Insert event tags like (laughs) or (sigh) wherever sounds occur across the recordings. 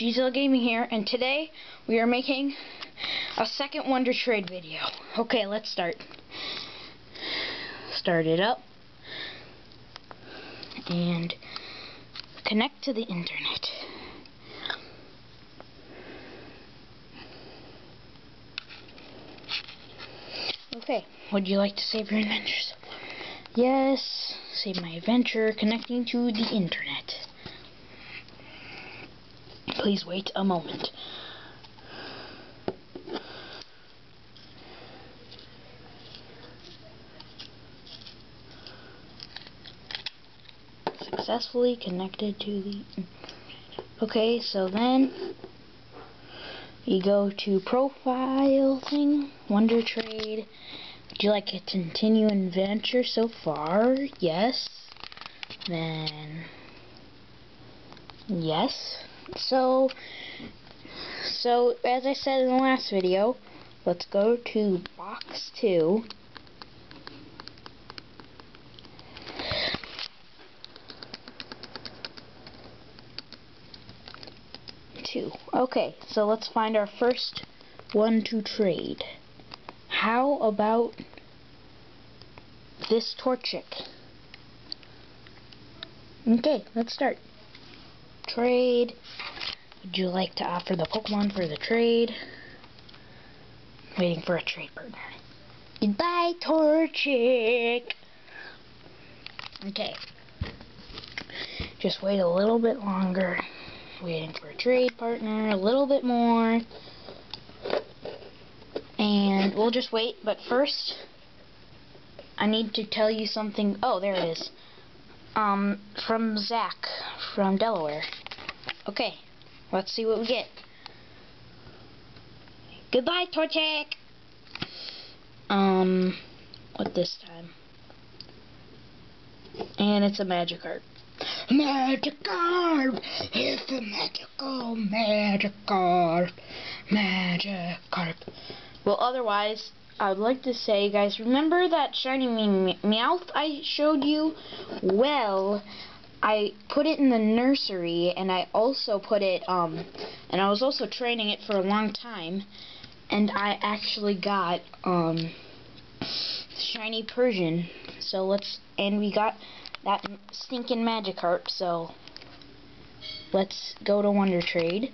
GZL Gaming here, and today we are making a second Wonder Trade video. Okay, let's start. Start it up. And connect to the internet. Okay, would you like to save your adventures? Yes, save my adventure connecting to the internet. Please wait a moment. Successfully connected to the... Okay, so then you go to profile thing, Wonder Trade. Would you like to continue adventure so far? Yes. Then yes. So, so as I said in the last video, let's go to box two. Two. Okay, so let's find our first one to trade. How about this Torchic? Okay, let's start. Trade. Would you like to offer the Pokemon for the trade? Waiting for a trade partner. Goodbye, Torchic! Okay. Just wait a little bit longer. Waiting for a trade partner, a little bit more. And we'll just wait, but first, I need to tell you something. Oh, there it is. Um, from Zach, from Delaware. Okay, let's see what we get. Goodbye, Torchic! Um, what this time? And it's a Magikarp. Magikarp! It's a magical Magikarp! Magikarp. Well, otherwise, I would like to say, guys, remember that shiny me Meowth I showed you? Well, I put it in the nursery, and I also put it, um, and I was also training it for a long time, and I actually got, um, shiny Persian, so let's, and we got that stinking Magikarp, so let's go to Wonder Trade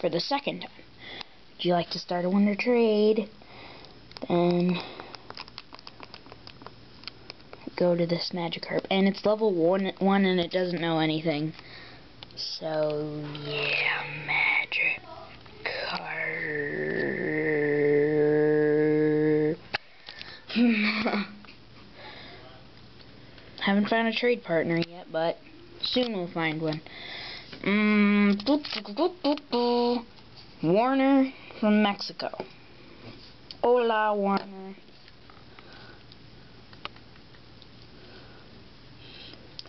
for the second time. Would you like to start a Wonder Trade? Then go to this Magikarp. And it's level 1, one and it doesn't know anything. So, yeah, Magikarp. (laughs) Haven't found a trade partner yet, but soon we'll find one. Mm, Warner from Mexico. Hola, Warner.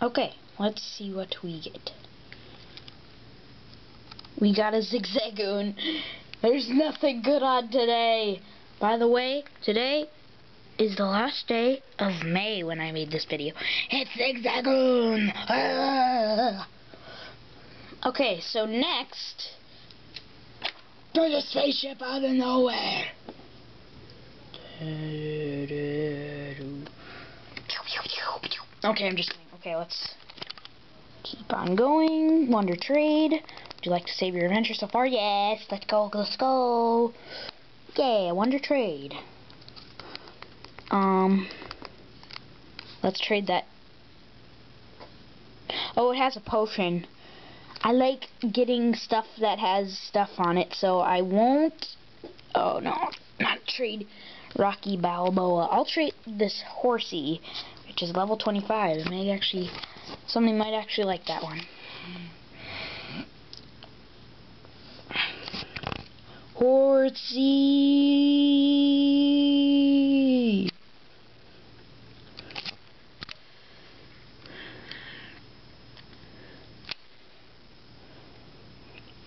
Okay, let's see what we get. We got a Zigzagoon. There's nothing good on today. By the way, today is the last day of May when I made this video. It's Zigzagoon! Ah! Okay, so next, there's a spaceship out of nowhere. Okay, I'm just. Okay, let's keep on going. Wonder Trade. Would you like to save your adventure so far? Yes. Let's go. Let's go. Yeah, Wonder Trade. Um, let's trade that. Oh, it has a potion. I like getting stuff that has stuff on it, so I won't. Oh no, not trade Rocky Balboa. I'll trade this horsey, which is level 25. It may actually, somebody might actually like that one. Horsey.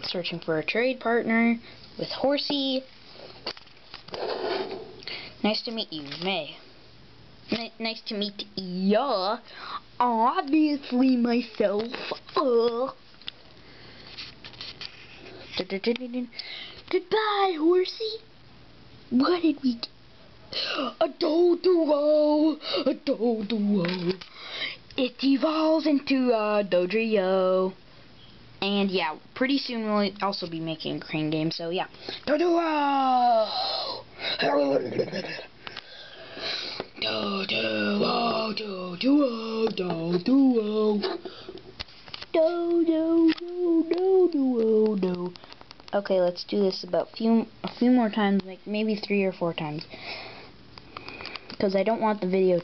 Searching for a trade partner with Horsey. Nice to meet you, May. N nice to meet ya. obviously myself. Uh. Goodbye, horsey. What did we do? A Doduo! A Doduo! It evolves into a Dodrio. And yeah, pretty soon we'll also be making a crane game, so yeah. Doduo! Doduo, Doduo, Doduo. Do, do, do, do, do, do. Okay, let's do this about few a few more times, like maybe three or four times because I don't want the video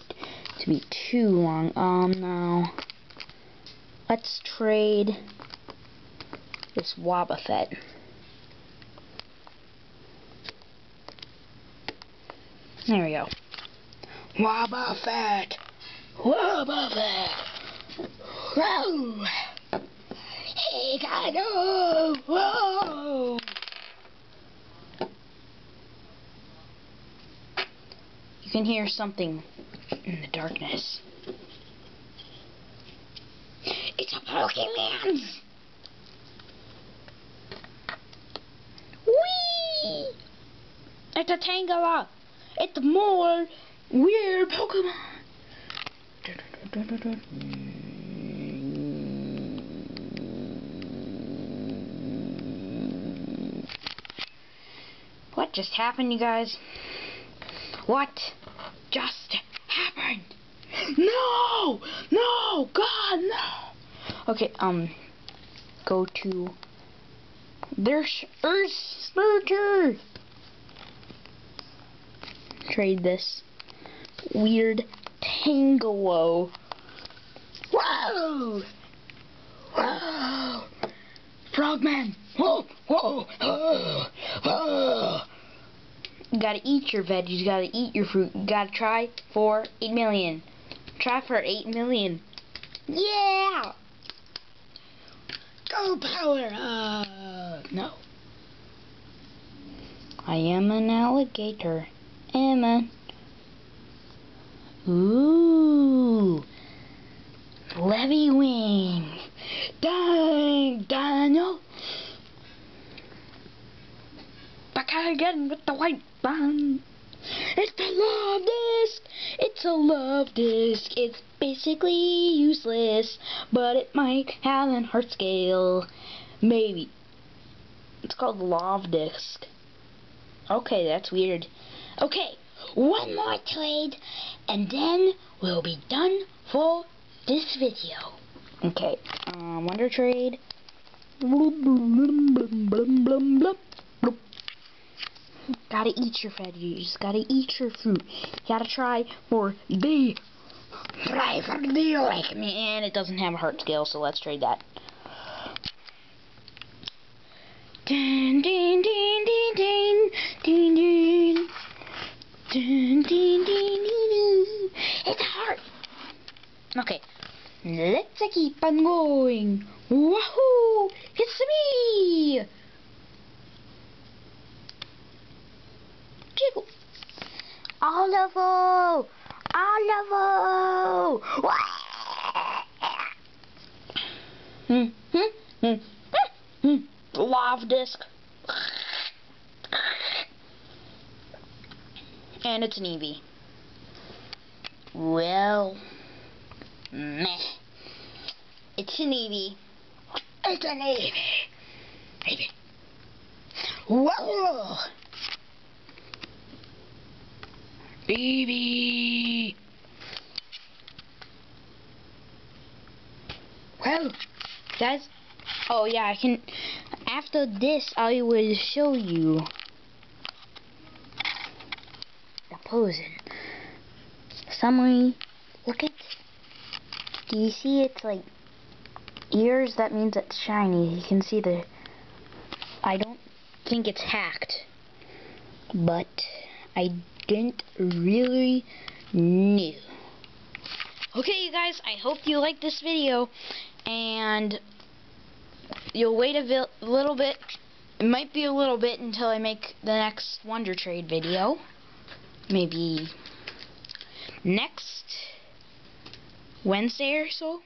to be too long. Um, now, let's trade this Wobbuffet. There we go. Wobbuffet! Wobbuffet! Whoa! Hey, Dino! Whoa! You can hear something in the darkness. It's a Pokemon! It's a Tangela! It's more weird Pokemon! What just happened, you guys? What? just happened? No! No! God, no! Okay, um, go to, there's Earth Splurger! Trade this weird Tangela. Whoa! Whoa! Frogman! Whoa! Whoa! Whoa! Whoa! You gotta eat your veggies, you gotta eat your fruit. You gotta try for 8 million. Try for 8 million. Yeah! Go power! Uh, no. I am an alligator. Emma. Ooh. Levy wing. Dang, Daniel. Back again with the white band. It's a Luvdisc. It's a Luvdisc. It's basically useless, but it might have an heart scale. Maybe. It's called Luvdisc. Okay, that's weird. Okay, one more trade, and then we'll be done for this video. Okay, um, Wonder Trade. Gotta eat your veggies. Gotta eat your fruit. Gotta try for the try for the like me, and it doesn't have a heart scale, so let's trade that. Ding ding ding ding ding ding. It's a heart. Okay, let's keep on going. Wahoo! It's me. jiggle. Oliver! Oliver! Hmm, hmm, hmm, hmm, Lava disc. And it's an Eevee. Well, meh. It's an Eevee. It's an Eevee. Eevee. Whoa! Baby! Well, guys, oh yeah, I can, after this, I will show you the posing. Summary, look at, do you see it's like ears? That means it's shiny. You can see the, I don't think it's hacked, but I didn't really know. Okay, you guys, I hope you liked this video, and you'll wait a little bit. It might be a little bit until I make the next Wonder Trade video. Maybe next Wednesday or so.